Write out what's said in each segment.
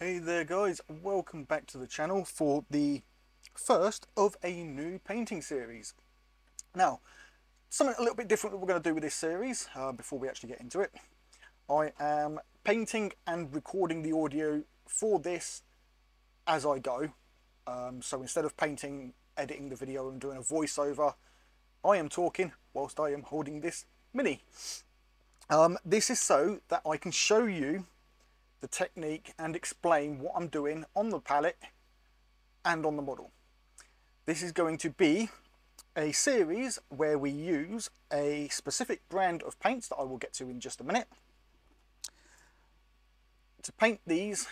Hey there guys, welcome back to the channel for the first of a new painting series. Now, something a little bit different that we're going to do with this series uh, before we actually get into it. I am painting and recording the audio for this as I go. Um, so instead of painting, editing the video and doing a voiceover, I am talking whilst I am holding this mini. Um, this is so that I can show you the technique and explain what I'm doing on the palette and on the model. This is going to be a series where we use a specific brand of paints that I will get to in just a minute to paint these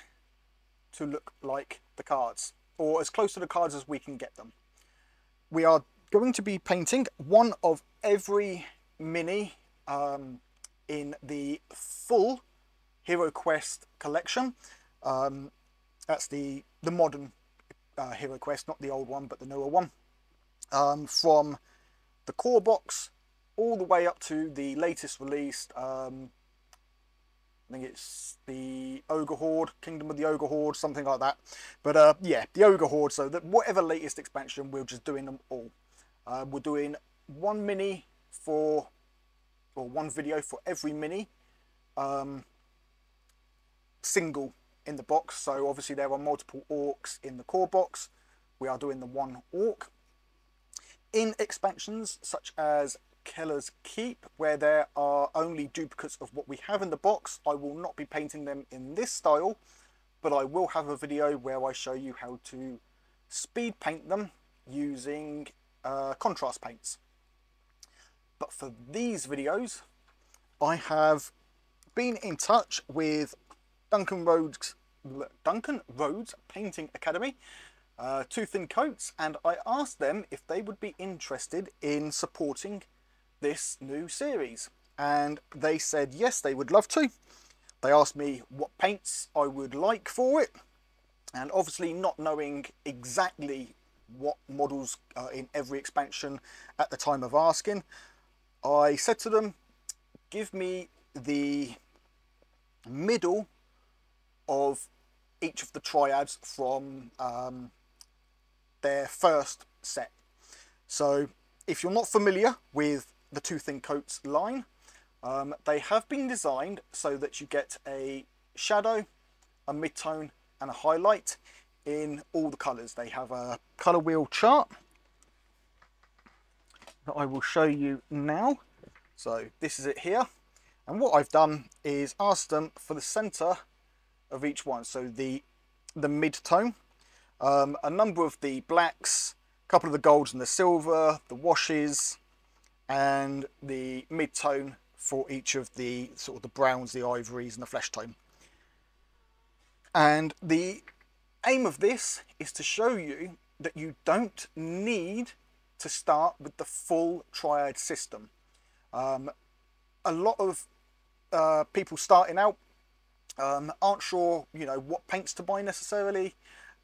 to look like the cards or as close to the cards as we can get them. We are going to be painting one of every mini um, in the full Hero Quest collection. Um, that's the, the modern uh, Hero Quest, not the old one, but the newer one. Um, from the core box all the way up to the latest released, um, I think it's the Ogre Horde, Kingdom of the Ogre Horde, something like that. But uh, yeah, the Ogre Horde, so that whatever latest expansion, we're just doing them all. Uh, we're doing one mini for, or one video for every mini. Um, single in the box. So obviously there are multiple orcs in the core box. We are doing the one orc. In expansions such as Kellar's Keep, where there are only duplicates of what we have in the box, I will not be painting them in this style, but I will have a video where I show you how to speed paint them using uh, contrast paints. But for these videos, I have been in touch with Duncan Rhodes, Duncan Rhodes Painting Academy, uh, Two Thin Coats, and I asked them if they would be interested in supporting this new series. And they said yes, they would love to. They asked me what paints I would like for it. And obviously not knowing exactly what models are in every expansion at the time of asking, I said to them, give me the middle of each of the triads from um, their first set. So if you're not familiar with the Two Thin Coats line, um, they have been designed so that you get a shadow, a midtone and a highlight in all the colours. They have a colour wheel chart that I will show you now. So this is it here. And what I've done is asked them for the centre of each one. So the, the mid-tone, um, a number of the blacks, a couple of the golds and the silver, the washes, and the mid-tone for each of the sort of the browns, the ivories and the flesh tone. And the aim of this is to show you that you don't need to start with the full triad system. Um, a lot of uh, people starting out um, aren't sure, you know, what paints to buy necessarily.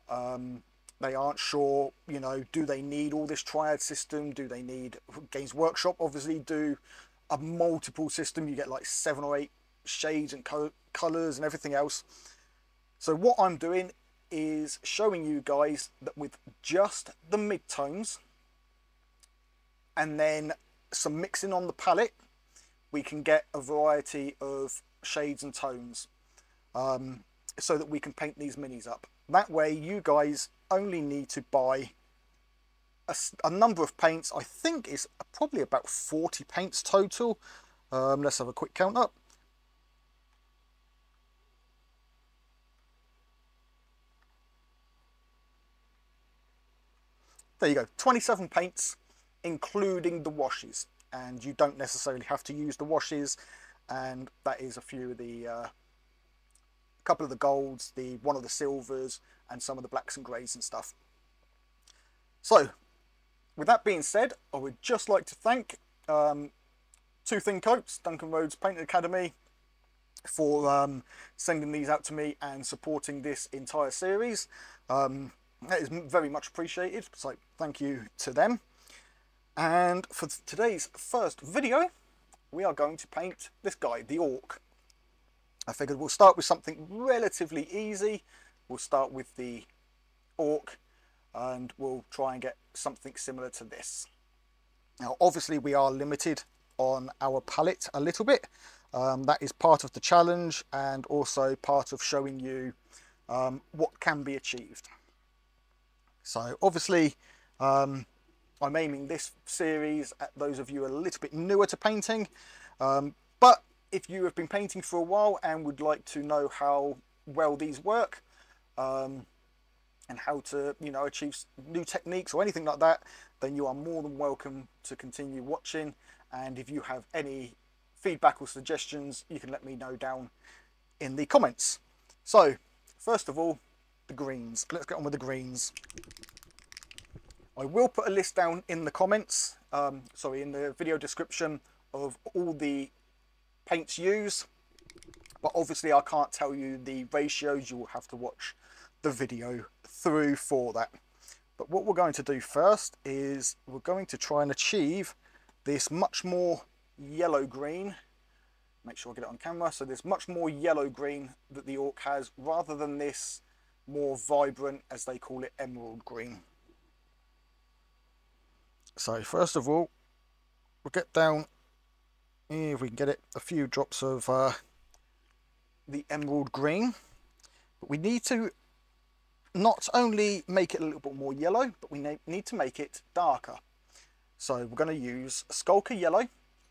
Um, they aren't sure, you know, do they need all this triad system? Do they need Games Workshop? Obviously, do a multiple system. You get like seven or eight shades and co colors and everything else. So what I'm doing is showing you guys that with just the midtones and then some mixing on the palette, we can get a variety of shades and tones um, so that we can paint these minis up. That way you guys only need to buy a, a number of paints. I think is probably about 40 paints total. Um, let's have a quick count up. There you go, 27 paints, including the washes. And you don't necessarily have to use the washes. And that is a few of the uh, couple of the golds, the one of the silvers, and some of the blacks and greys and stuff. So, with that being said, I would just like to thank um, Two Thin Coats, Duncan Rhodes Painting Academy, for um, sending these out to me and supporting this entire series. Um, that is very much appreciated, so thank you to them. And for today's first video, we are going to paint this guy, the Orc. I figured we'll start with something relatively easy we'll start with the orc and we'll try and get something similar to this. Now obviously we are limited on our palette a little bit. Um, that is part of the challenge and also part of showing you um, what can be achieved. So obviously um, I'm aiming this series at those of you a little bit newer to painting um, but if you have been painting for a while and would like to know how well these work um, and how to you know achieve new techniques or anything like that then you are more than welcome to continue watching. And if you have any feedback or suggestions you can let me know down in the comments. So first of all the greens. Let's get on with the greens. I will put a list down in the comments um, sorry in the video description of all the paints used but obviously I can't tell you the ratios. You will have to watch the video through for that. But what we're going to do first is we're going to try and achieve this much more yellow green. Make sure I get it on camera. So there's much more yellow green that the orc has rather than this more vibrant as they call it emerald green. So first of all we'll get down if we can get it. A few drops of uh, the emerald green. But we need to not only make it a little bit more yellow but we need to make it darker. So we're going to use Skulker Yellow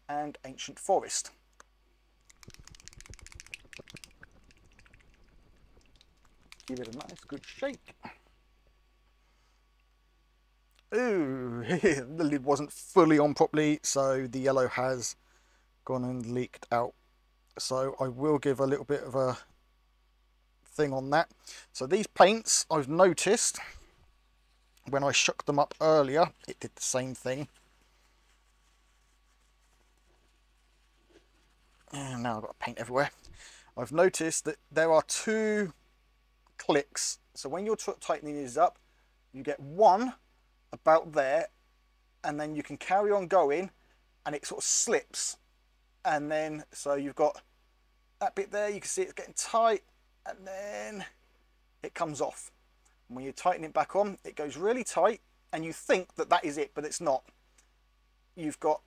and Ancient Forest. Give it a nice good shake. Ooh, the lid wasn't fully on properly so the yellow has gone and leaked out. So I will give a little bit of a thing on that. So these paints, I've noticed when I shook them up earlier, it did the same thing. And now I've got paint everywhere. I've noticed that there are two clicks. So when you're tightening these up, you get one about there, and then you can carry on going, and it sort of slips and then so you've got that bit there you can see it's getting tight and then it comes off. And when you tighten it back on it goes really tight and you think that that is it but it's not. You've got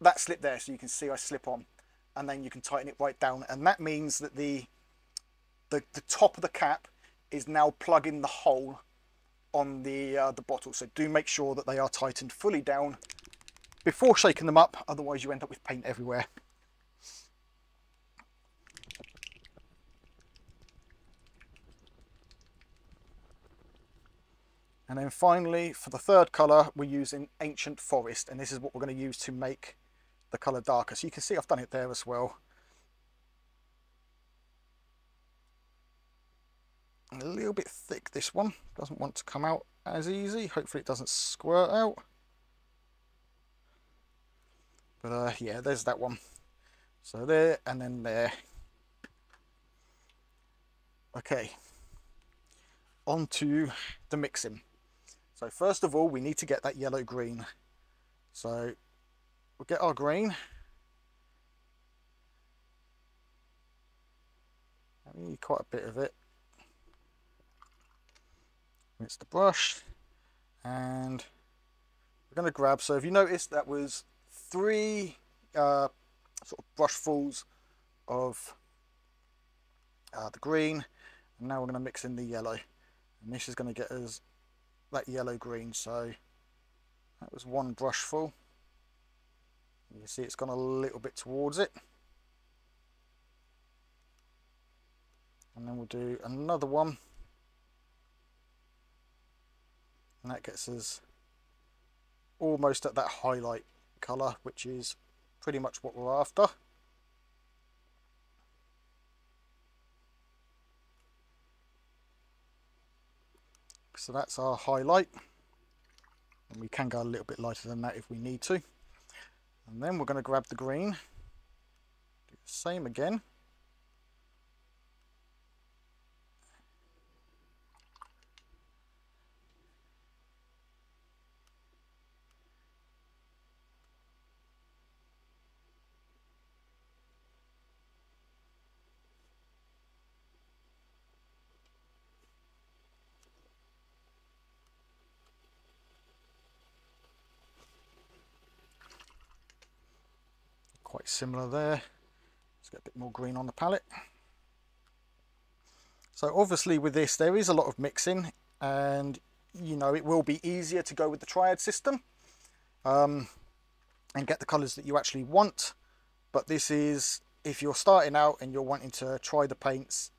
that slip there so you can see I slip on and then you can tighten it right down. And that means that the the, the top of the cap is now plugging the hole on the uh, the bottle. So do make sure that they are tightened fully down before shaking them up, otherwise you end up with paint everywhere. And then finally, for the third colour, we're using Ancient Forest, and this is what we're going to use to make the colour darker. So you can see I've done it there as well. a little bit thick this one, doesn't want to come out as easy. Hopefully it doesn't squirt out. But uh, yeah, there's that one. So there and then there. Okay, on to the mixing. So first of all, we need to get that yellow green. So we'll get our green. I need quite a bit of it. It's the brush and we're going to grab, so if you notice that was three uh, sort of brushfuls of uh, the green. And now we're going to mix in the yellow. And this is going to get us that yellow green. So that was one brushful you see it's gone a little bit towards it. And then we'll do another one. And that gets us almost at that highlight colour, which is pretty much what we're after. So that's our highlight. And we can go a little bit lighter than that if we need to. And then we're going to grab the green, do the same again. quite similar there. Let's get a bit more green on the palette. So obviously with this there is a lot of mixing and you know it will be easier to go with the triad system um, and get the colours that you actually want but this is if you're starting out and you're wanting to try the paints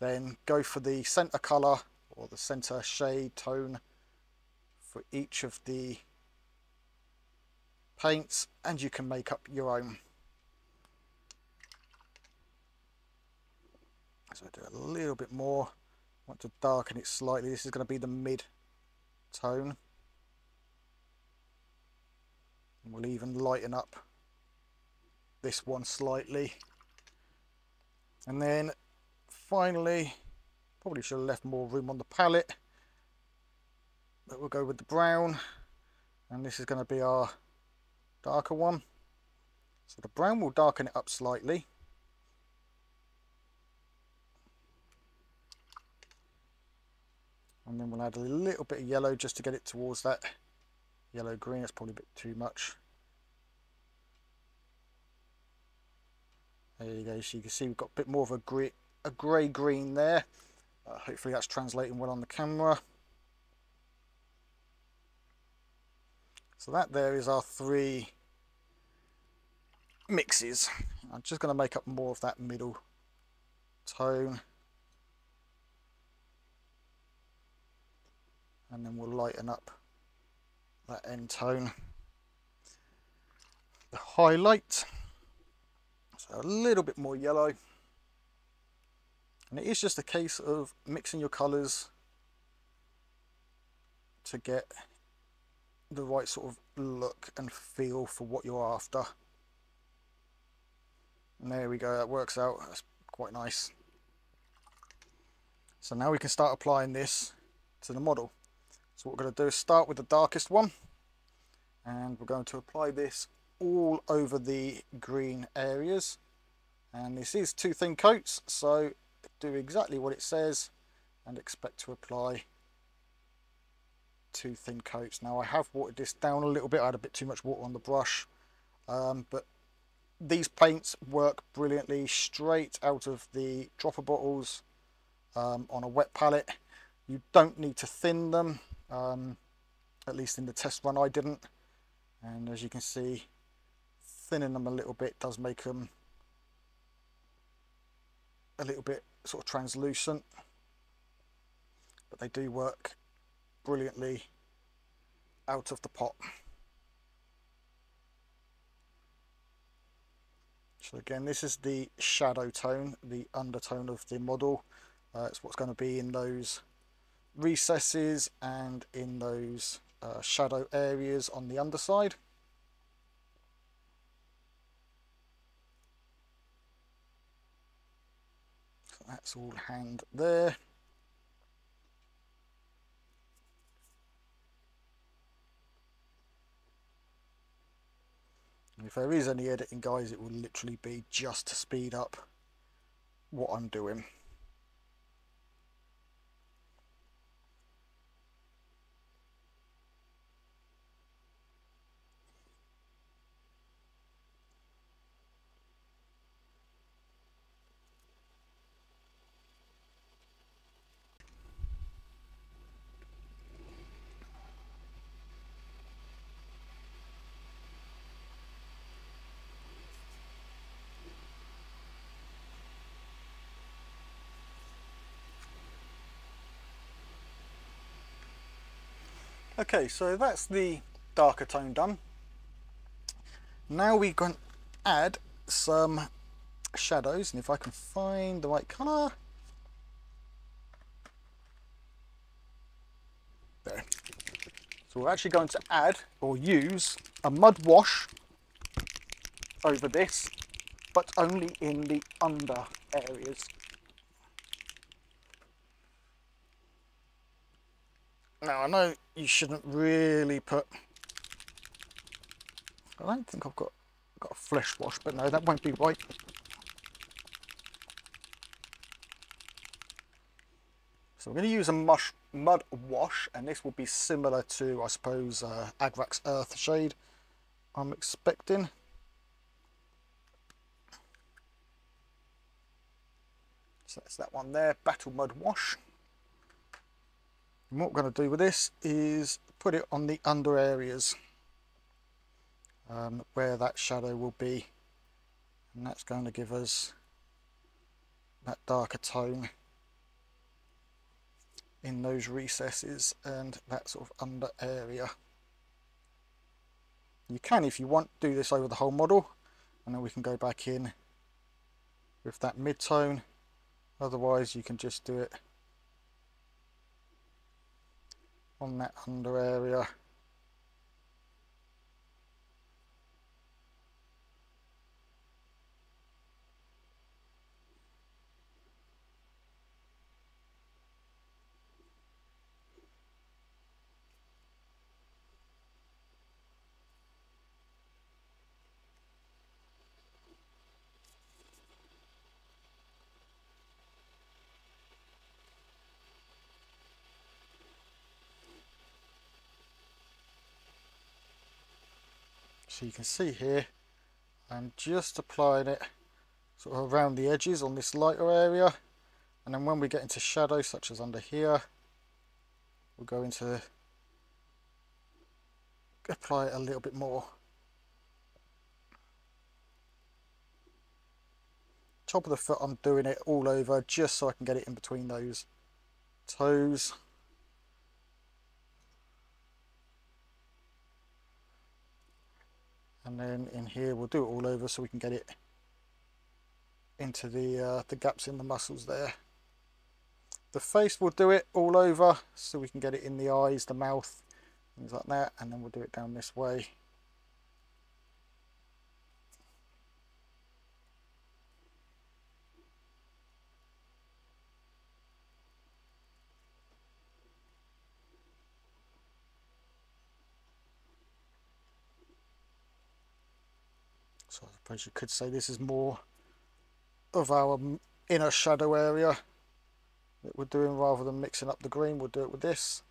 then go for the center colour or the center shade tone for each of the paints and you can make up your own So I do a little bit more. I want to darken it slightly. This is going to be the mid tone. And we'll even lighten up this one slightly. And then finally, probably should have left more room on the palette. But we'll go with the brown. And this is going to be our darker one. So the brown will darken it up slightly. And then we'll add a little bit of yellow just to get it towards that yellow green. That's probably a bit too much. There you go. So you can see we've got a bit more of a grey a grey green there. Uh, hopefully that's translating well on the camera. So that there is our three mixes. I'm just going to make up more of that middle tone and then we'll lighten up that end tone. The highlight. So a little bit more yellow. And it is just a case of mixing your colors to get the right sort of look and feel for what you're after. And there we go that works out. That's quite nice. So now we can start applying this to the model so what we're going to do is start with the darkest one. And we're going to apply this all over the green areas. And this is two thin coats so do exactly what it says and expect to apply two thin coats. Now I have watered this down a little bit, I had a bit too much water on the brush. Um, but these paints work brilliantly straight out of the dropper bottles um, on a wet palette. You don't need to thin them um, at least in the test run I didn't. And as you can see thinning them a little bit does make them a little bit sort of translucent. But they do work brilliantly out of the pot. So again this is the shadow tone the undertone of the model. Uh, it's what's going to be in those recesses and in those uh, shadow areas on the underside. So that's all hand there. And if there is any editing guys it will literally be just to speed up what I'm doing. Okay, so that's the darker tone done. Now we're going to add some shadows, and if I can find the right colour. There. So we're actually going to add or use a mud wash over this, but only in the under areas. Now I know you shouldn't really put, I don't think I've got, got a flesh wash, but no, that won't be right. So we're going to use a mush, mud wash, and this will be similar to, I suppose, uh, Earth shade I'm expecting. So that's that one there, Battle Mud Wash. And what we're going to do with this is put it on the under areas um, where that shadow will be. And that's going to give us that darker tone in those recesses and that sort of under area. You can, if you want, do this over the whole model and then we can go back in with that mid-tone. Otherwise you can just do it on that under area so you can see here I'm just applying it sort of around the edges on this lighter area. And then when we get into shadow such as under here we'll go into apply it a little bit more. Top of the foot I'm doing it all over just so I can get it in between those toes and then in here we'll do it all over so we can get it into the uh, the gaps in the muscles there. The face we'll do it all over so we can get it in the eyes the mouth things like that and then we'll do it down this way So I suppose you could say this is more of our inner shadow area that we're doing rather than mixing up the green, we'll do it with this.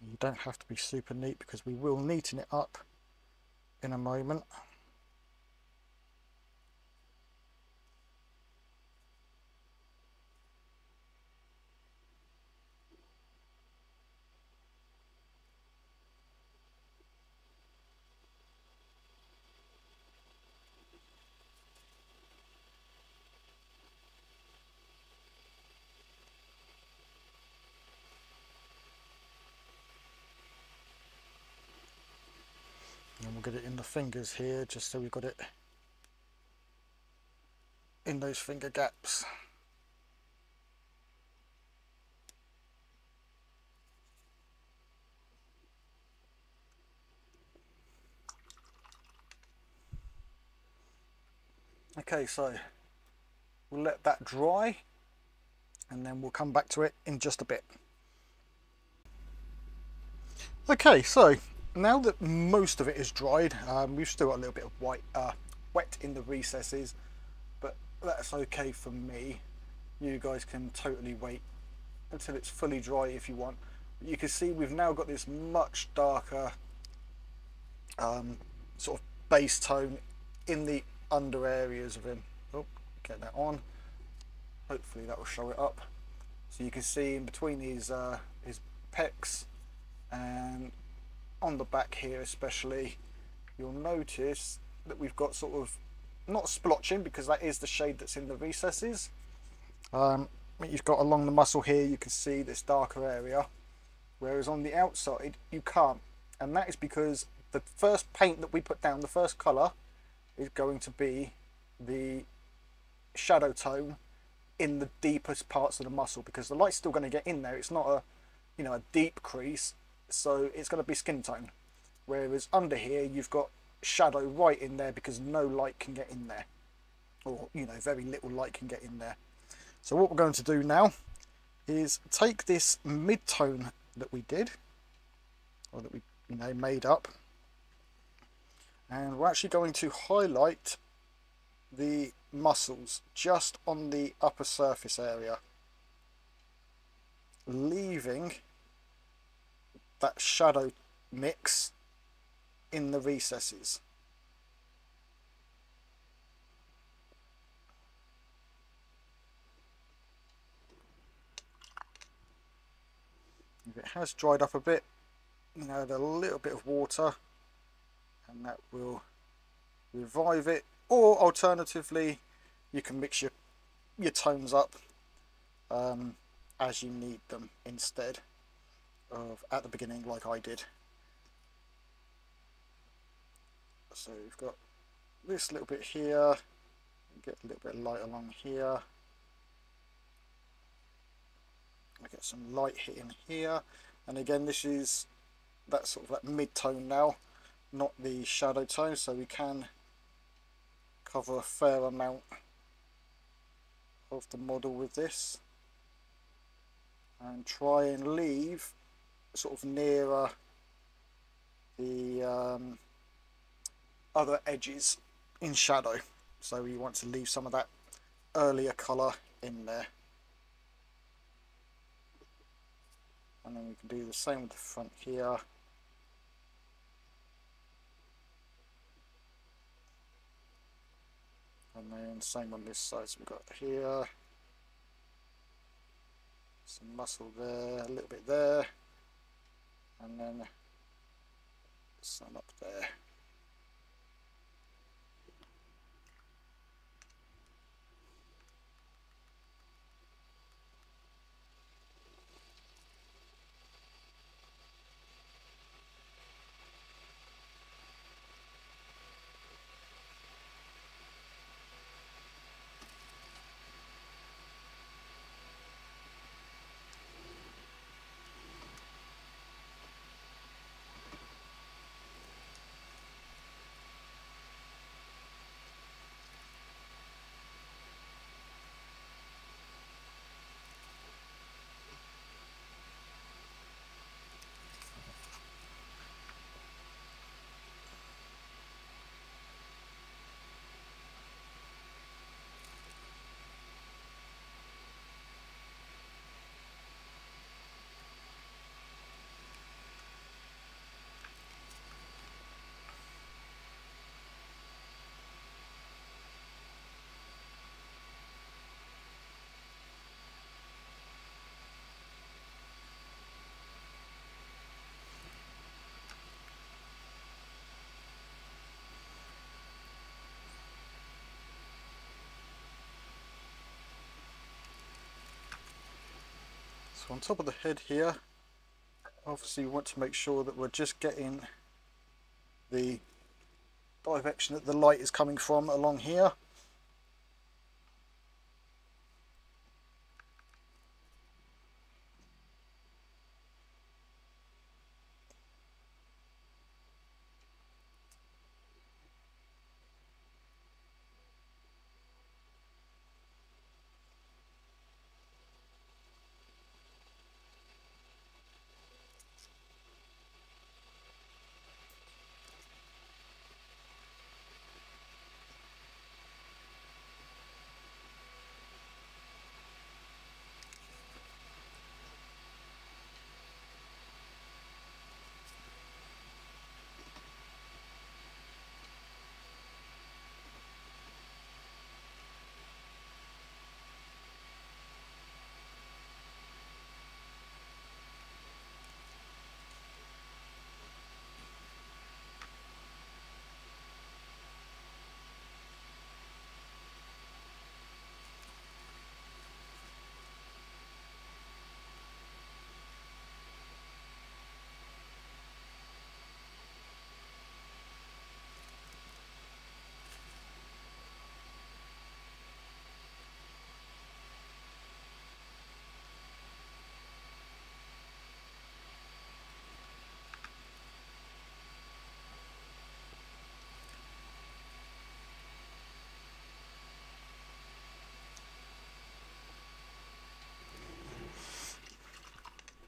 You don't have to be super neat because we will neaten it up in a moment. Fingers here just so we've got it in those finger gaps. Okay so we'll let that dry and then we'll come back to it in just a bit. Okay so now that most of it is dried, um, we've still got a little bit of white, uh, wet in the recesses, but that's okay for me. You guys can totally wait until it's fully dry if you want. You can see we've now got this much darker um, sort of base tone in the under areas of him. Oh, get that on. Hopefully that will show it up. So you can see in between his, uh, his pecs and on the back here especially you'll notice that we've got sort of not splotching because that is the shade that's in the recesses. Um, you've got along the muscle here you can see this darker area. Whereas on the outside you can't. And that is because the first paint that we put down the first color is going to be the shadow tone in the deepest parts of the muscle because the light's still going to get in there. It's not a you know a deep crease so it's going to be skin tone. Whereas under here you've got shadow right in there because no light can get in there. Or you know very little light can get in there. So what we're going to do now is take this mid-tone that we did or that we you know made up and we're actually going to highlight the muscles just on the upper surface area leaving that shadow mix in the recesses. If it has dried up a bit, you know, add a little bit of water and that will revive it or alternatively you can mix your your tones up um, as you need them instead of at the beginning like I did. So we've got this little bit here. Get a little bit of light along here. I get some light hitting here. And again this is that sort of that mid-tone now not the shadow tone. So we can cover a fair amount of the model with this. And try and leave sort of nearer the um, other edges in shadow. So we want to leave some of that earlier colour in there. And then we can do the same with the front here. And then same on this side. So we've got here some muscle there a little bit there and then uh, some up there So on top of the head here, obviously we want to make sure that we're just getting the direction that the light is coming from along here.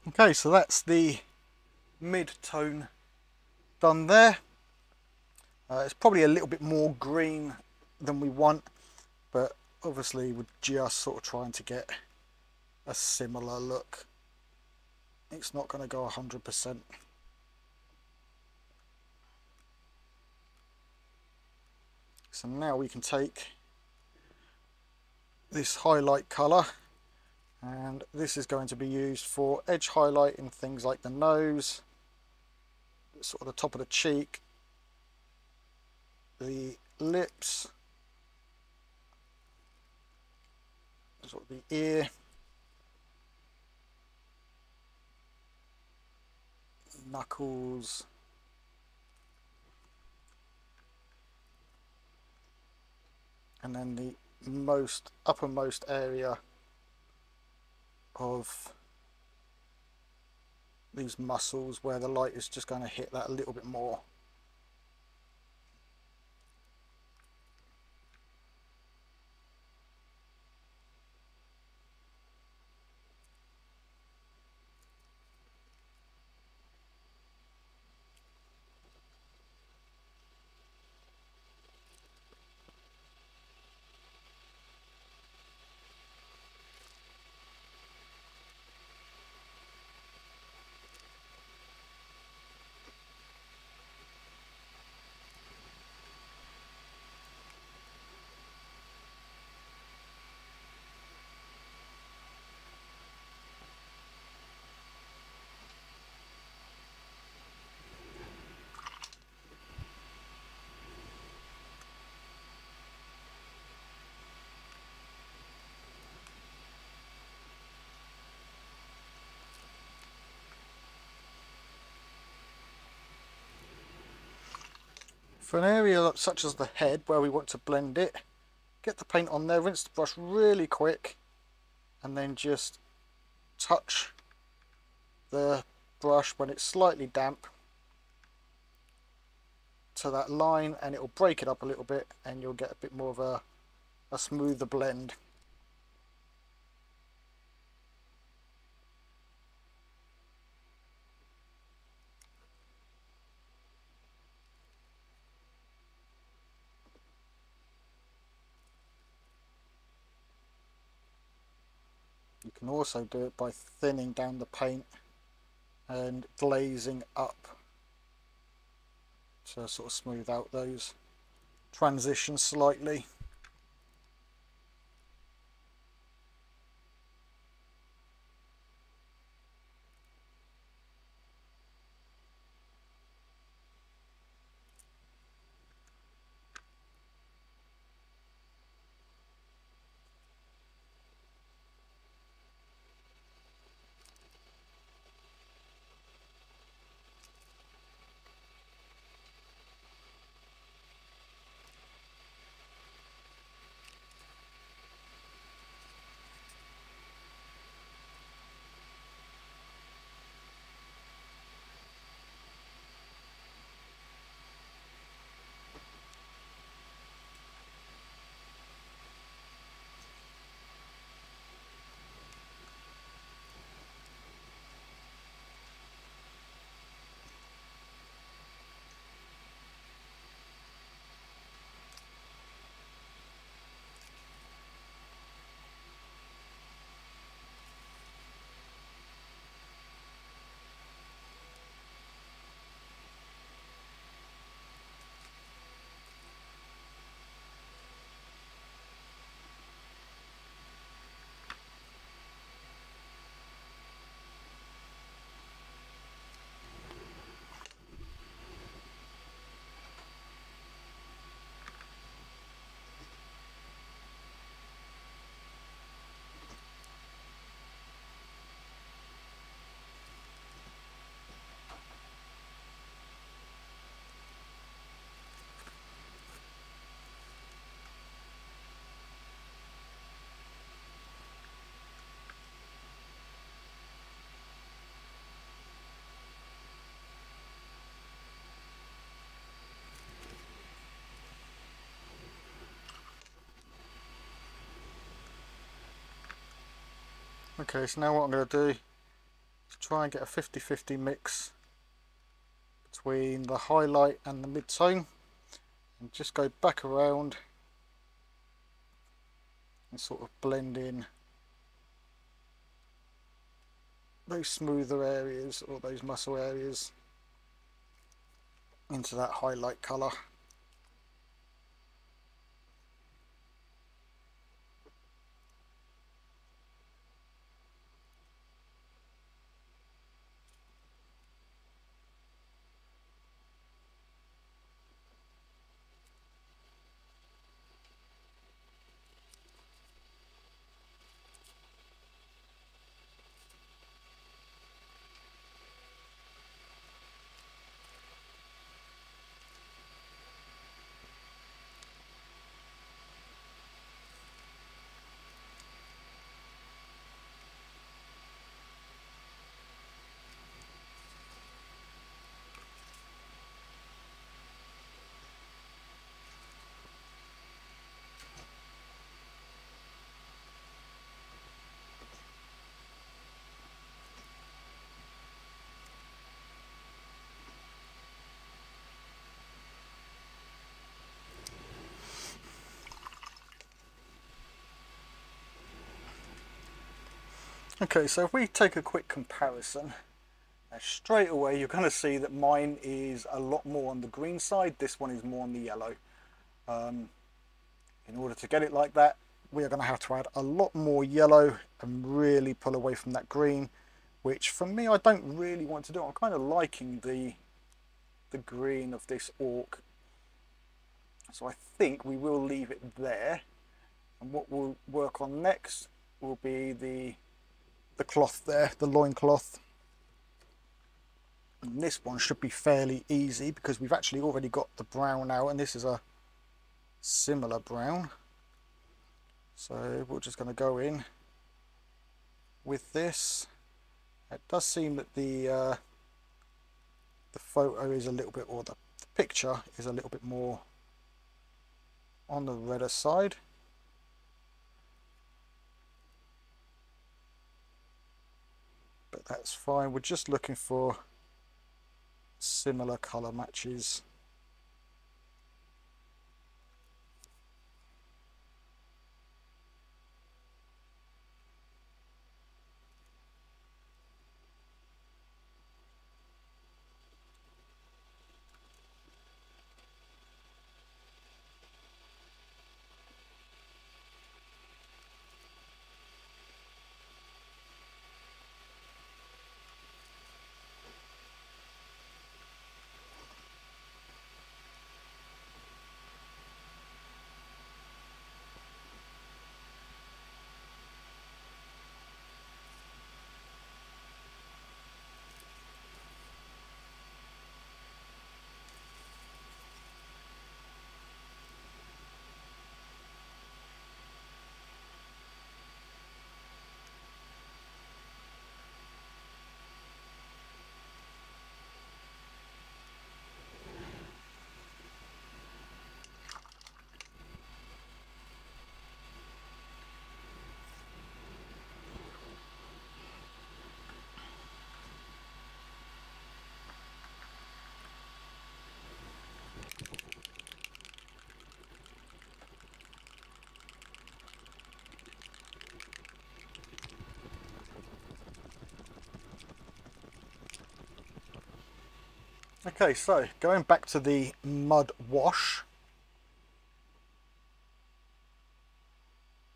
Okay, so that's the mid-tone done there. Uh, it's probably a little bit more green than we want, but obviously we're just sort of trying to get a similar look it's not going to go 100%. So now we can take this highlight colour and this is going to be used for edge highlighting things like the nose, sort of the top of the cheek, the lips, sort of the ear, knuckles, and then the most uppermost area of these muscles where the light is just going to hit that a little bit more. For an area such as the head where we want to blend it, get the paint on there, rinse the brush really quick and then just touch the brush when it's slightly damp to that line and it will break it up a little bit and you'll get a bit more of a, a smoother blend. Can also do it by thinning down the paint and glazing up to sort of smooth out those transitions slightly. Okay, so now what I'm going to do is try and get a 50-50 mix between the highlight and the mid-tone and just go back around and sort of blend in those smoother areas or those muscle areas into that highlight colour. Okay, so if we take a quick comparison, straight away you're going to see that mine is a lot more on the green side, this one is more on the yellow. Um, in order to get it like that, we are going to have to add a lot more yellow and really pull away from that green, which for me I don't really want to do. I'm kind of liking the, the green of this orc. So I think we will leave it there. And what we'll work on next will be the the cloth there, the loin cloth. And this one should be fairly easy because we've actually already got the brown out and this is a similar brown. So we're just going to go in with this. It does seem that the uh, the photo is a little bit, or the picture is a little bit more on the redder side. But that's fine. We're just looking for similar colour matches. Okay, so going back to the mud wash.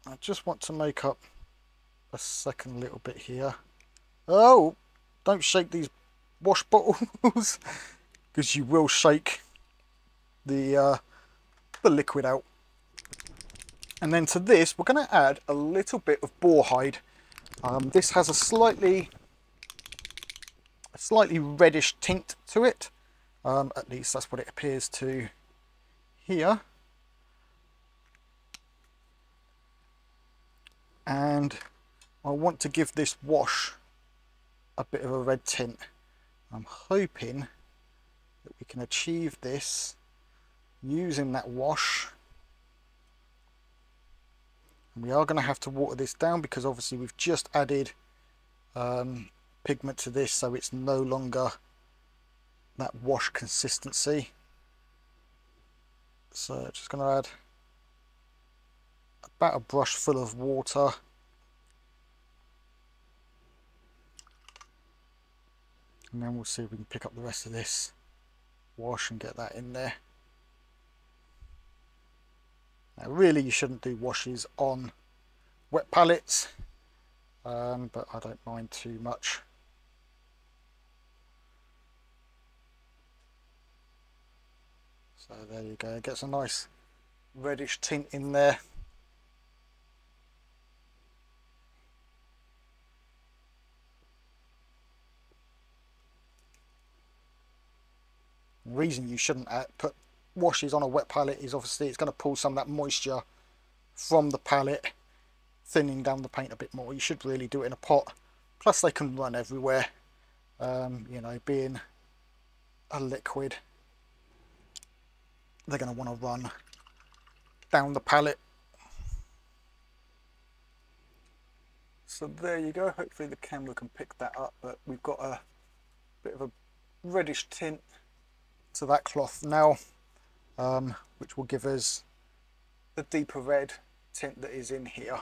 I just want to make up a second little bit here. Oh, don't shake these wash bottles because you will shake the uh, the liquid out. And then to this, we're going to add a little bit of boar hide. Um, this has a slightly a slightly reddish tint to it. Um, at least that's what it appears to here. And I want to give this wash a bit of a red tint. I'm hoping that we can achieve this using that wash. And we are going to have to water this down because obviously we've just added um, pigment to this so it's no longer that wash consistency. So just going to add about a brush full of water. And then we'll see if we can pick up the rest of this wash and get that in there. Now really you shouldn't do washes on wet palettes, um, but I don't mind too much. So there you go, it gets a nice reddish tint in there. The reason you shouldn't put washes on a wet palette is obviously it's going to pull some of that moisture from the palette thinning down the paint a bit more. You should really do it in a pot. Plus they can run everywhere. Um, you know being a liquid they're going to want to run down the palette so there you go hopefully the camera can pick that up but we've got a bit of a reddish tint to that cloth now um, which will give us the deeper red tint that is in here.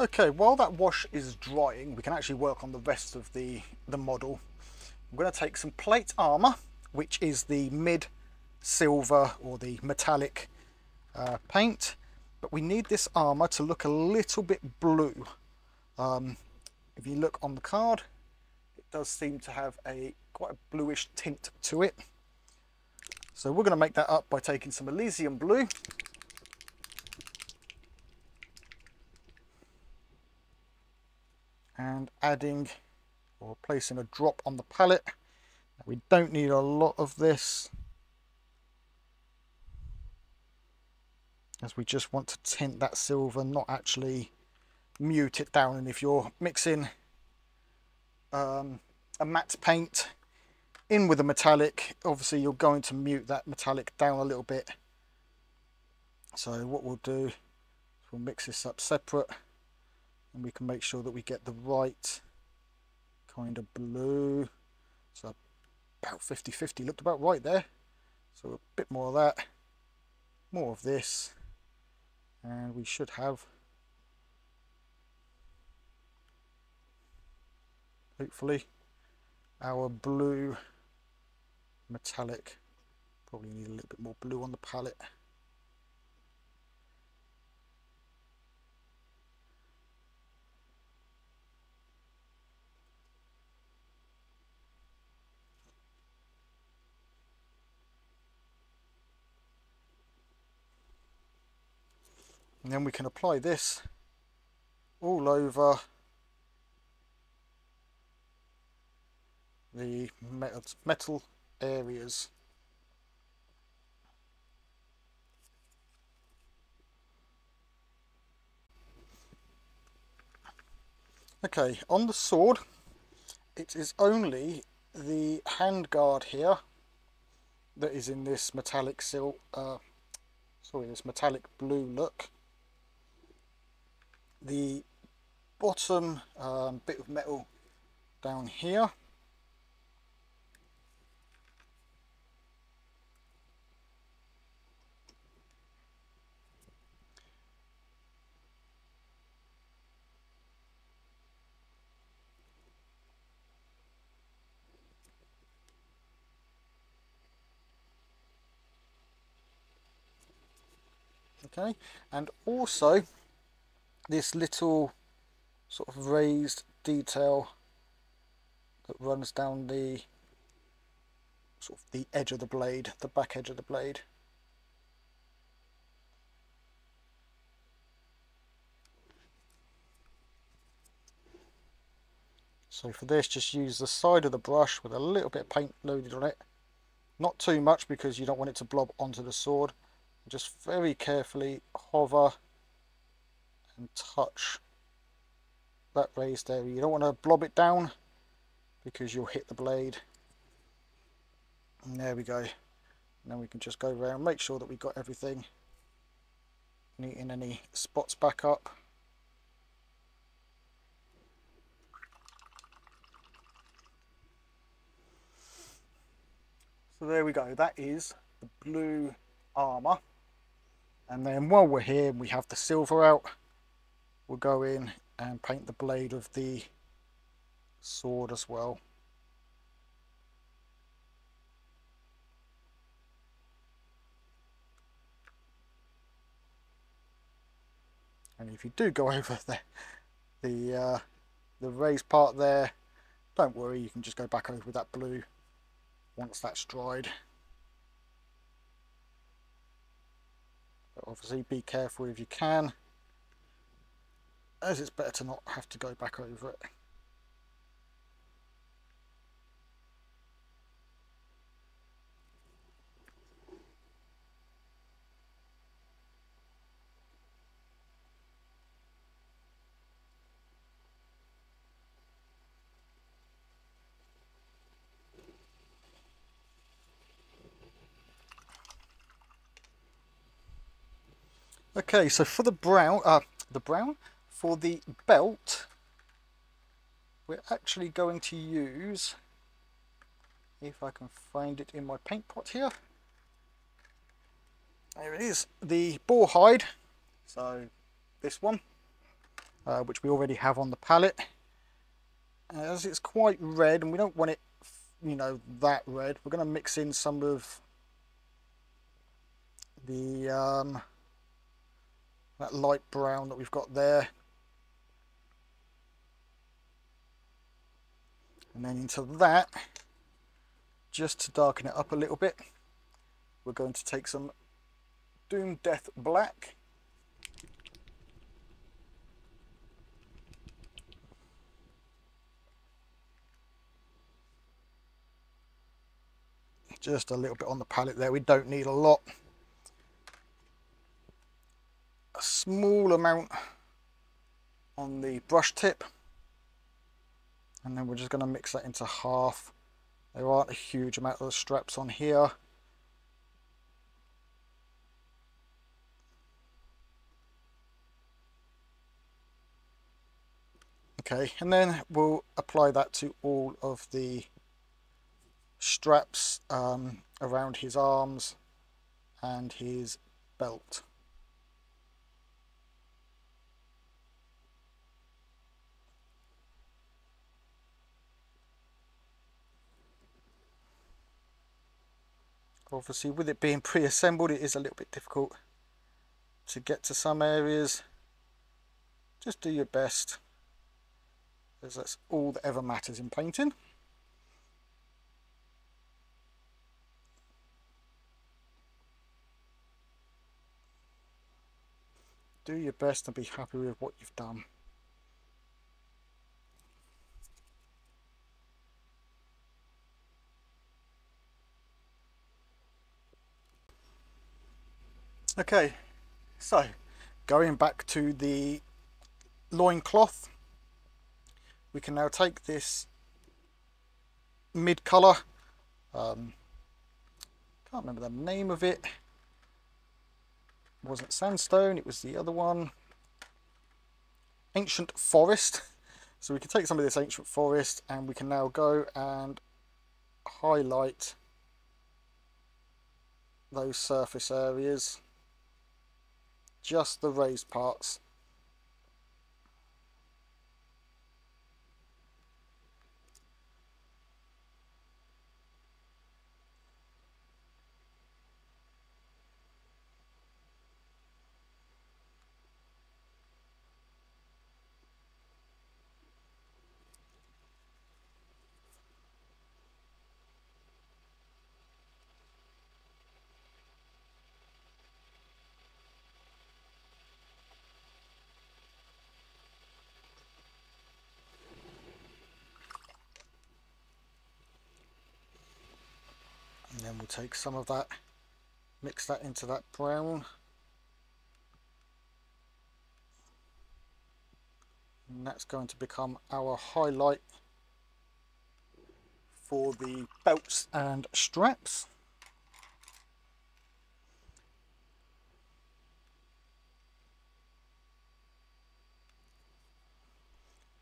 Okay, while that wash is drying, we can actually work on the rest of the, the model. I'm going to take some plate armour, which is the mid silver or the metallic uh, paint, but we need this armour to look a little bit blue. Um, if you look on the card, it does seem to have a quite a bluish tint to it. So we're going to make that up by taking some Elysium blue. And adding or placing a drop on the palette. We don't need a lot of this. as we just want to tint that silver not actually mute it down and if you're mixing um, a matte paint in with a metallic obviously you're going to mute that metallic down a little bit so what we'll do is we'll mix this up separate and we can make sure that we get the right kind of blue. So about 50 50 looked about right there. So a bit more of that more of this. And we should have hopefully our blue metallic. Probably need a little bit more blue on the palette and then we can apply this all over the metal areas. Okay on the sword it is only the hand guard here that is in this metallic silk uh, sorry this metallic blue look the bottom um, bit of metal down here. Okay and also this little sort of raised detail that runs down the sort of the edge of the blade, the back edge of the blade. So for this just use the side of the brush with a little bit of paint loaded on it. Not too much because you don't want it to blob onto the sword. Just very carefully hover and touch that raised area. You don't want to blob it down because you'll hit the blade. And there we go. And then we can just go around, make sure that we've got everything neating any spots back up. So there we go, that is the blue armour. And then while we're here, we have the silver out. We'll go in and paint the blade of the sword as well. And if you do go over the the uh, the raised part there, don't worry, you can just go back over with that blue once that's dried. But obviously be careful if you can, as it's better to not have to go back over it. Okay, so for the brown, uh, the brown, for the belt, we're actually going to use, if I can find it in my paint pot here, there it is, the boar hide, so this one, uh, which we already have on the palette. As it's quite red and we don't want it, you know, that red, we're going to mix in some of the um, that light brown that we've got there. And then into that, just to darken it up a little bit, we're going to take some Doom Death Black. Just a little bit on the palette there, we don't need a lot. a small amount on the brush tip and then we're just going to mix that into half. There aren't a huge amount of straps on here. Okay and then we'll apply that to all of the straps um, around his arms and his belt obviously with it being pre-assembled it is a little bit difficult to get to some areas. Just do your best because that's all that ever matters in painting. Do your best and be happy with what you've done Okay, so going back to the loincloth, we can now take this mid colour, um, can't remember the name of it, it. Wasn't sandstone, it was the other one, ancient forest. So we can take some of this ancient forest and we can now go and highlight those surface areas just the raised parts. Take some of that mix that into that brown. And that's going to become our highlight for the belts and straps.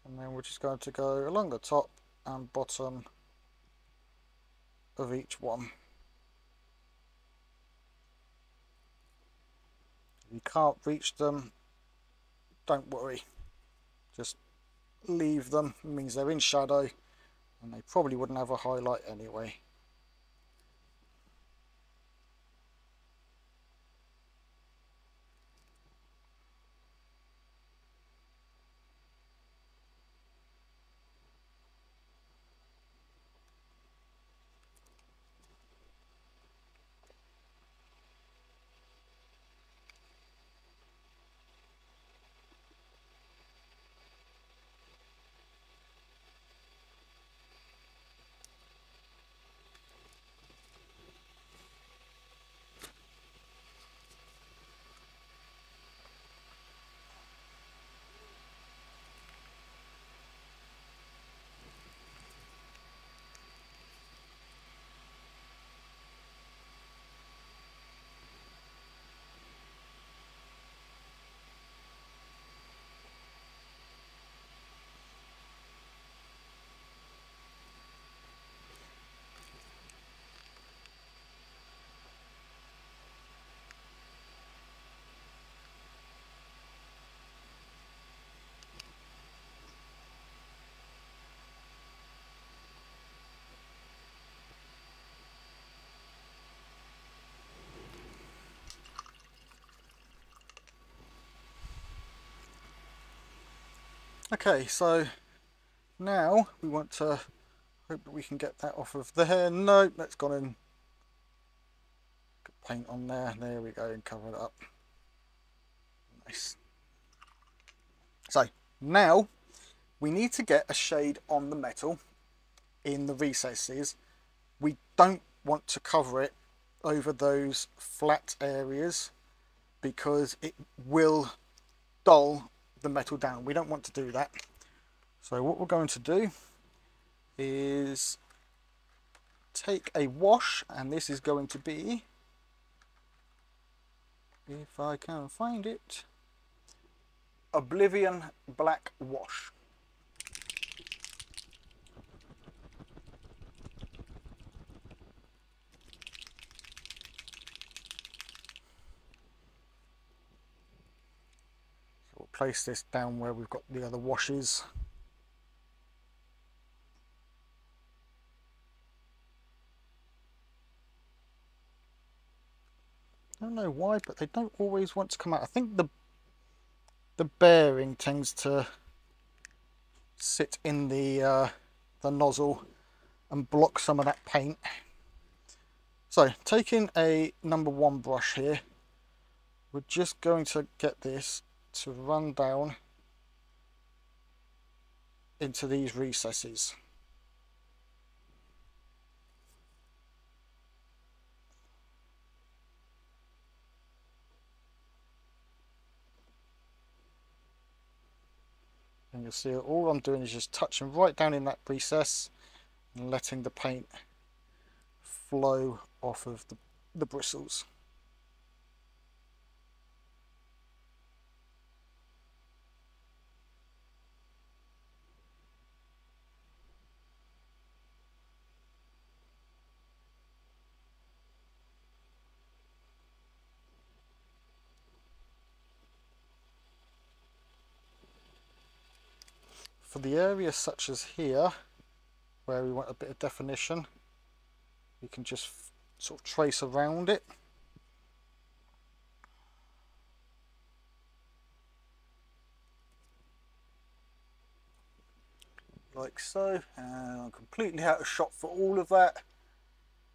And then we're just going to go along the top and bottom of each one you can't reach them, don't worry. Just leave them. It means they're in shadow and they probably wouldn't have a highlight anyway. Okay, so now we want to hope that we can get that off of there. No, that's gone in. Paint on there. There we go, and cover it up. Nice. So now we need to get a shade on the metal in the recesses. We don't want to cover it over those flat areas because it will dull the metal down. We don't want to do that. So what we're going to do is take a wash and this is going to be if I can find it Oblivion Black Wash place this down where we've got the other washes. I don't know why, but they don't always want to come out. I think the the bearing tends to sit in the uh, the nozzle and block some of that paint. So taking a number one brush here, we're just going to get this to run down into these recesses. And you'll see all I'm doing is just touching right down in that recess and letting the paint flow off of the, the bristles. For the areas such as here, where we want a bit of definition, you can just sort of trace around it. Like so, and I'm completely out of shot for all of that.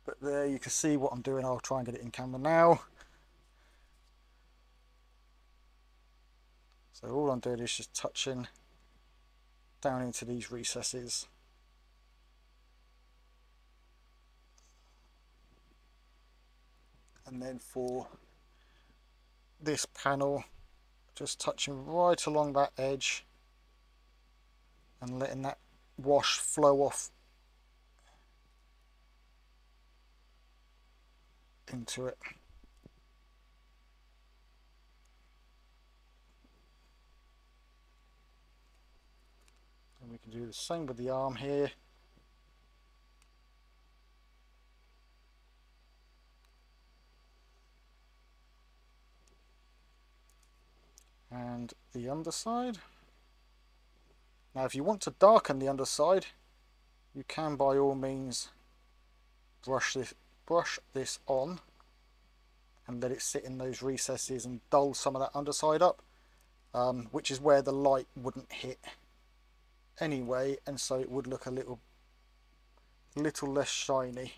But there you can see what I'm doing. I'll try and get it in camera now. So all I'm doing is just touching down into these recesses. And then for this panel, just touching right along that edge and letting that wash flow off into it. We can do the same with the arm here and the underside. Now if you want to darken the underside you can by all means brush this brush this on and let it sit in those recesses and dull some of that underside up um, which is where the light wouldn't hit anyway and so it would look a little little less shiny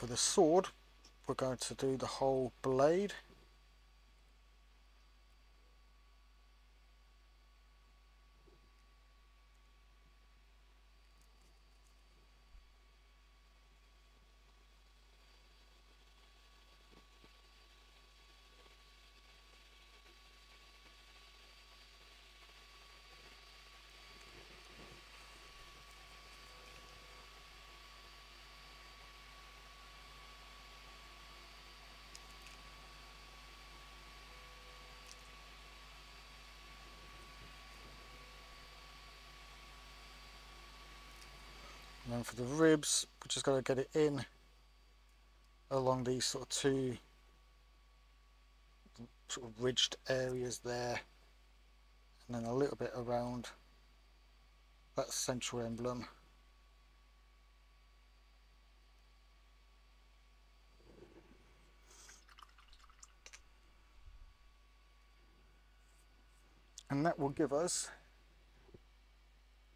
for the sword. We're going to do the whole blade For the ribs, we just got to get it in along these sort of two sort of ridged areas there and then a little bit around that central emblem. And that will give us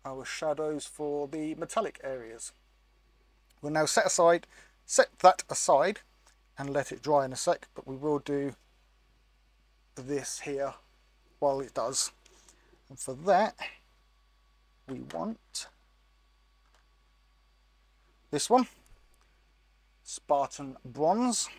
our shadows for the metallic areas. We'll now set aside, set that aside and let it dry in a sec, but we will do this here while it does. And for that, we want this one, Spartan Bronze.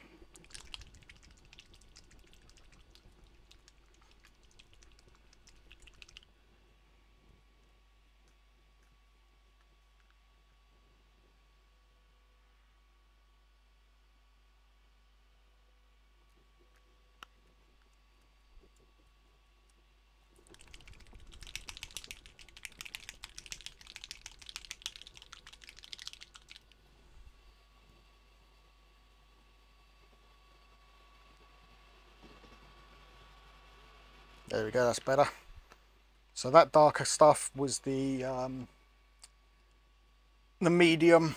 We go, that's better. So that darker stuff was the um, the medium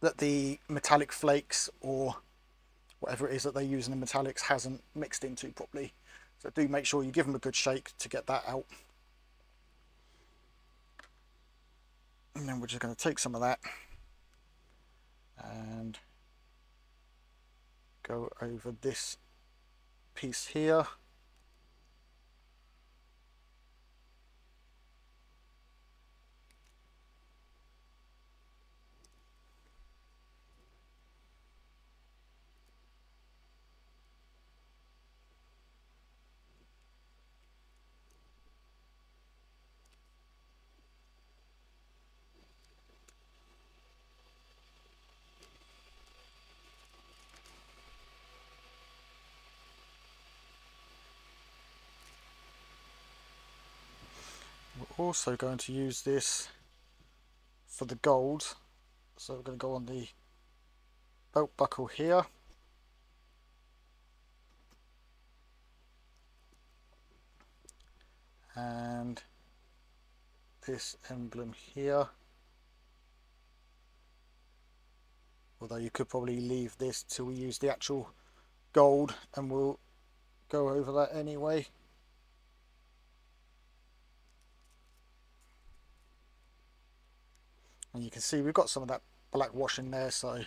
that the metallic flakes or whatever it is that they use in the metallics hasn't mixed into properly. So do make sure you give them a good shake to get that out. And then we're just going to take some of that and go over this piece here. We're also going to use this for the gold. So we're going to go on the belt buckle here. And this emblem here. Although you could probably leave this till we use the actual gold and we'll go over that anyway. And you can see we've got some of that black wash in there so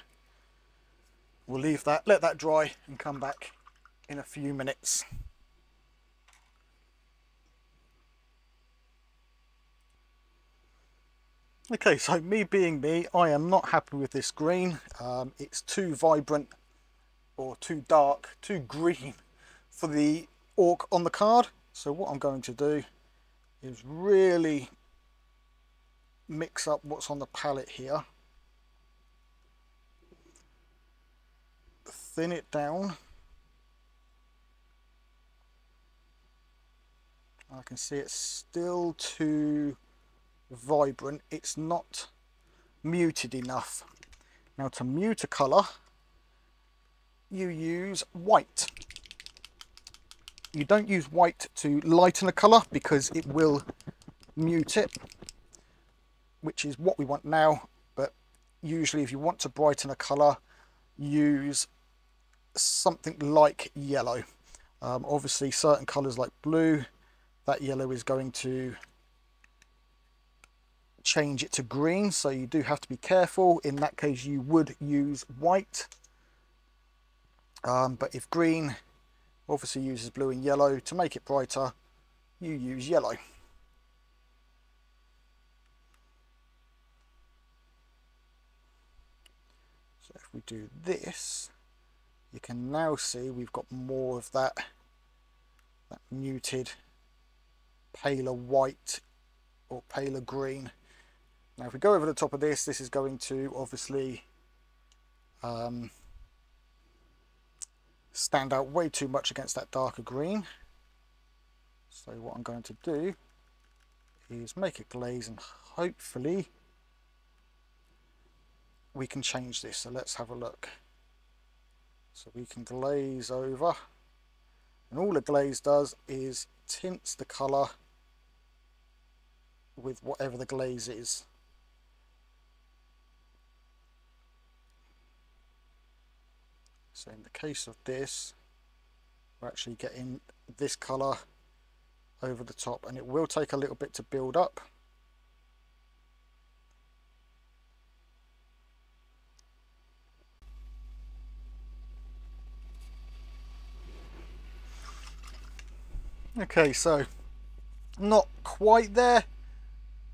we'll leave that, let that dry and come back in a few minutes. Okay, so me being me, I am not happy with this green. Um, it's too vibrant or too dark, too green for the orc on the card. So what I'm going to do is really mix up what's on the palette here. Thin it down. I can see it's still too vibrant. It's not muted enough. Now to mute a colour, you use white. You don't use white to lighten a colour because it will mute it, which is what we want now. But usually if you want to brighten a colour, use something like yellow. Um, obviously certain colours like blue, that yellow is going to change it to green so you do have to be careful in that case you would use white um, but if green obviously uses blue and yellow to make it brighter you use yellow we do this you can now see we've got more of that that muted paler white or paler green now if we go over the top of this, this is going to obviously um, stand out way too much against that darker green. So what I'm going to do is make a glaze and hopefully we can change this. So let's have a look. So we can glaze over and all the glaze does is tints the colour with whatever the glaze is. So in the case of this, we're actually getting this colour over the top and it will take a little bit to build up. Okay, so not quite there,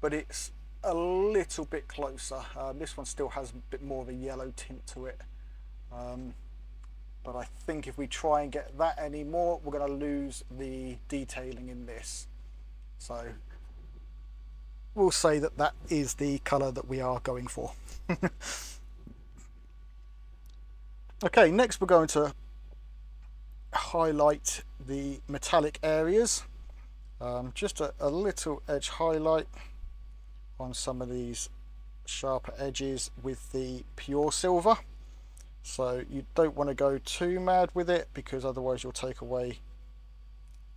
but it's a little bit closer. Um, this one still has a bit more of a yellow tint to it. Um, but I think if we try and get that anymore we're going to lose the detailing in this so we'll say that that is the color that we are going for okay next we're going to highlight the metallic areas um, just a, a little edge highlight on some of these sharper edges with the pure silver so you don't want to go too mad with it because otherwise you'll take away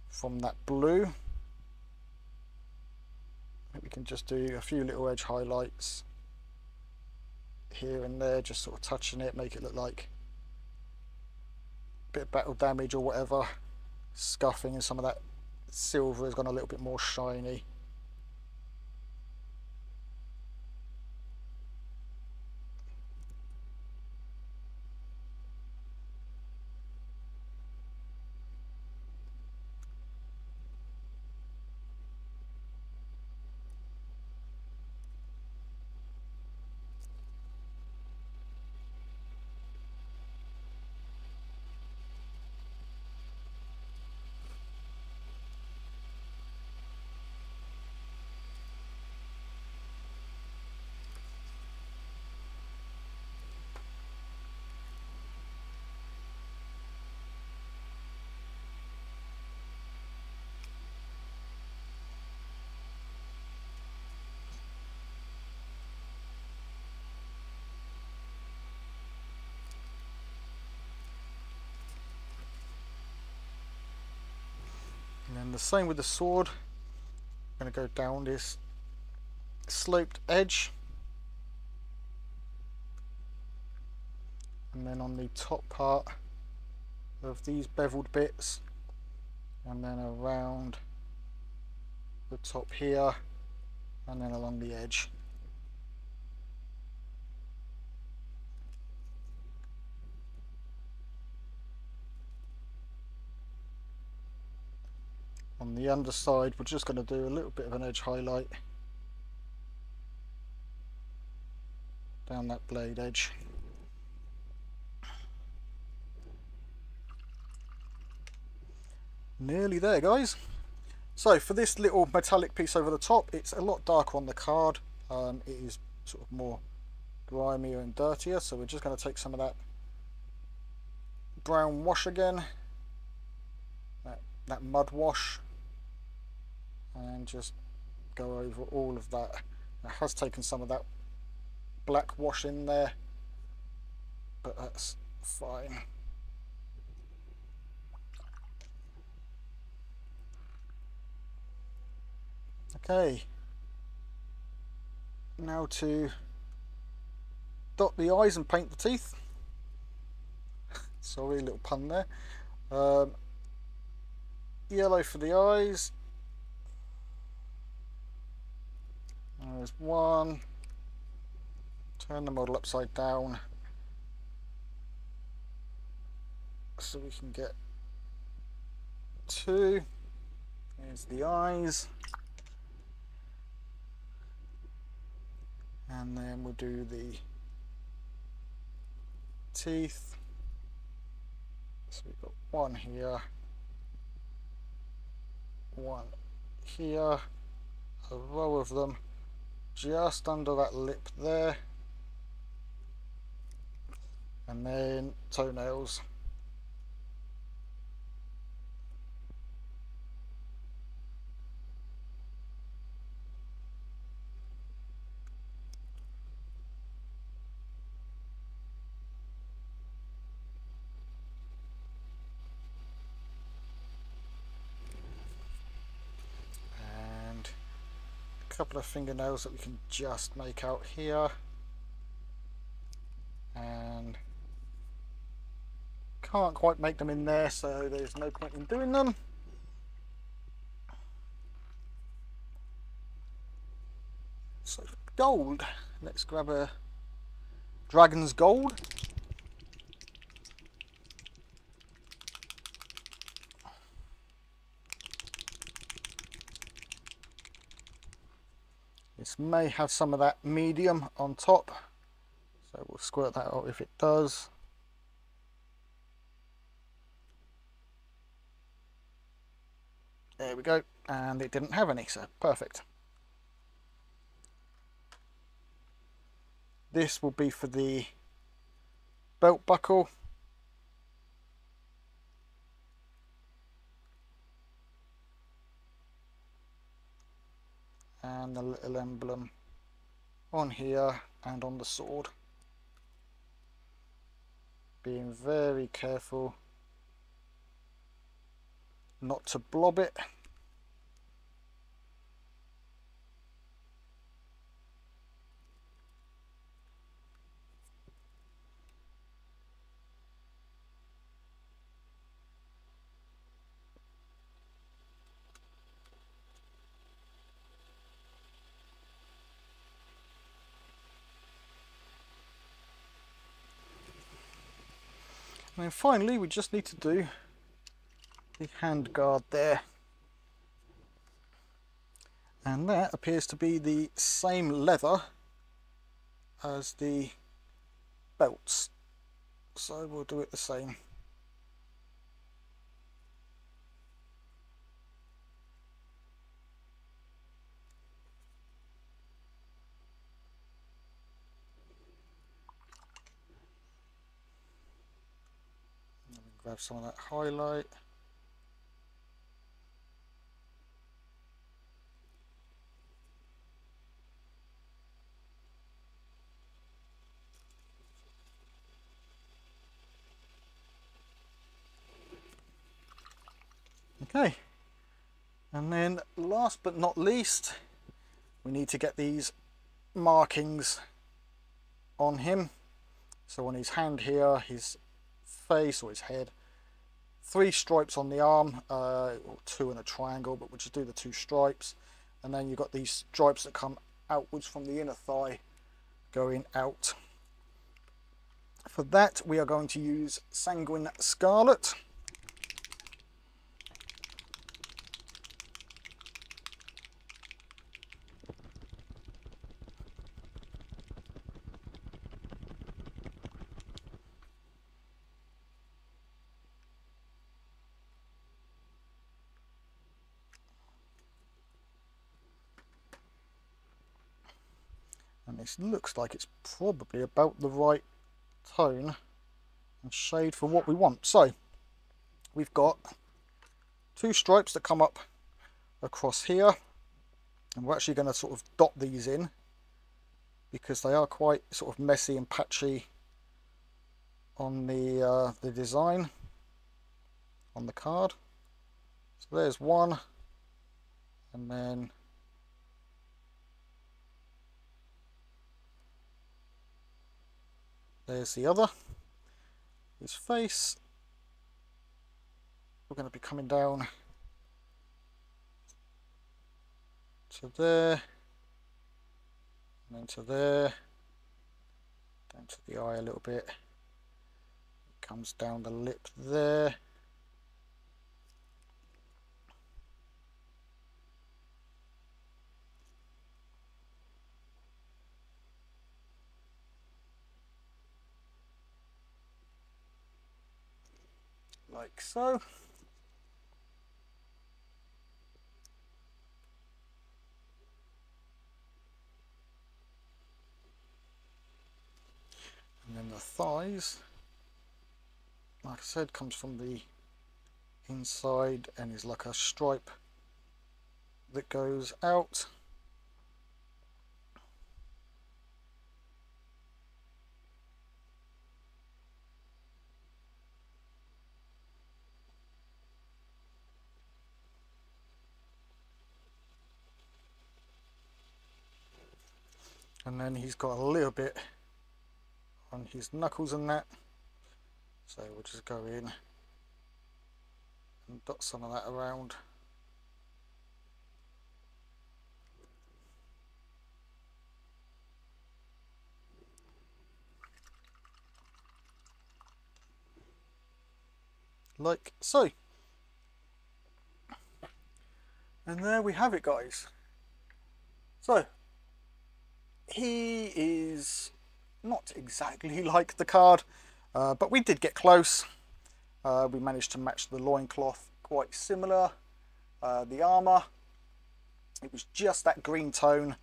from that blue. We can just do a few little edge highlights here and there, just sort of touching it, make it look like bit of battle damage or whatever, scuffing and some of that silver has gone a little bit more shiny. And the same with the sword. I'm going to go down this sloped edge. And then on the top part of these beveled bits. And then around the top here. And then along the edge On the underside, we're just going to do a little bit of an edge highlight down that blade edge. Nearly there, guys. So for this little metallic piece over the top, it's a lot darker on the card. Um, it is sort of more grimier and dirtier, so we're just going to take some of that brown wash again, that, that mud wash, and just go over all of that. It has taken some of that black wash in there, but that's fine. Okay, now to dot the eyes and paint the teeth. Sorry, little pun there. Um, yellow for the eyes. There's one. Turn the model upside down so we can get two. There's the eyes. And then we'll do the teeth. So we've got one here, one here, a row of them just under that lip there, and then toenails. Of fingernails that we can just make out here. And can't quite make them in there so there's no point in doing them. So gold. Let's grab a dragon's gold This may have some of that medium on top, so we'll squirt that out if it does. There we go, and it didn't have any, so perfect. This will be for the belt buckle and the little emblem on here and on the sword. Being very careful not to blob it And finally we just need to do the hand guard there. And that appears to be the same leather as the belts. So we'll do it the same. Grab some of that highlight okay and then last but not least we need to get these markings on him so on his hand here his face or his head. Three stripes on the arm, uh, two in a triangle, but we'll just do the two stripes. And then you've got these stripes that come outwards from the inner thigh going out. For that we are going to use Sanguine Scarlet. Looks like it's probably about the right tone and shade for what we want. So we've got two stripes that come up across here and we're actually going to sort of dot these in because they are quite sort of messy and patchy on the uh, the design on the card so there's one and then there's the other. His face. We're going to be coming down. To there. And then to there. Down to the eye a little bit. It comes down the lip there like so. And then the thighs like I said comes from the inside and is like a stripe that goes out and then he's got a little bit on his knuckles and that. So we'll just go in and dot some of that around. Like so. And there we have it guys. So he is not exactly like the card, uh, but we did get close. Uh, we managed to match the loincloth quite similar. Uh, the armour, it was just that green tone.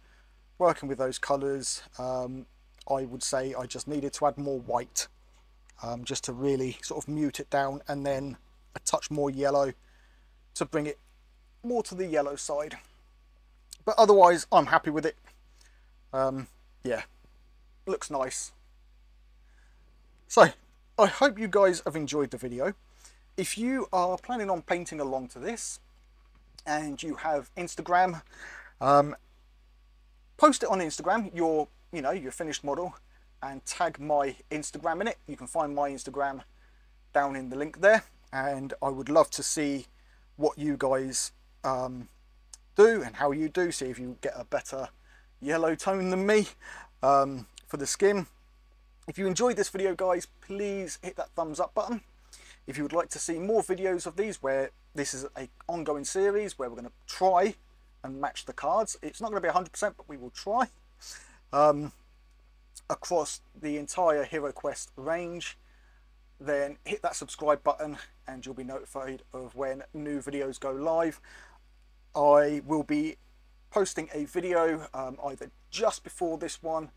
Working with those colours, um, I would say I just needed to add more white um, just to really sort of mute it down and then a touch more yellow to bring it more to the yellow side. But otherwise, I'm happy with it. Um, yeah, looks nice. So, I hope you guys have enjoyed the video. If you are planning on painting along to this, and you have Instagram, um, post it on Instagram, your, you know, your finished model, and tag my Instagram in it. You can find my Instagram down in the link there, and I would love to see what you guys um, do and how you do, see if you get a better yellow tone than me um, for the skin. If you enjoyed this video guys, please hit that thumbs up button. If you would like to see more videos of these where this is an ongoing series where we're going to try and match the cards. It's not going to be 100% but we will try. Um, across the entire HeroQuest range then hit that subscribe button and you'll be notified of when new videos go live. I will be posting a video um, either just before this one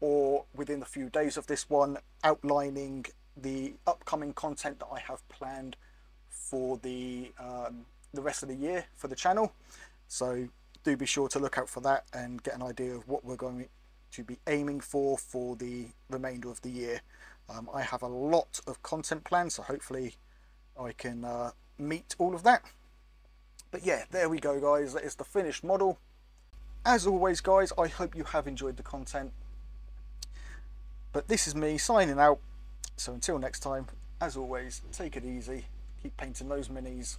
or within a few days of this one outlining the upcoming content that I have planned for the um, the rest of the year for the channel. So do be sure to look out for that and get an idea of what we're going to be aiming for for the remainder of the year. Um, I have a lot of content planned so hopefully I can uh, meet all of that. But yeah there we go guys. That is the finished model as always guys I hope you have enjoyed the content. But this is me signing out. So until next time as always take it easy. Keep painting those minis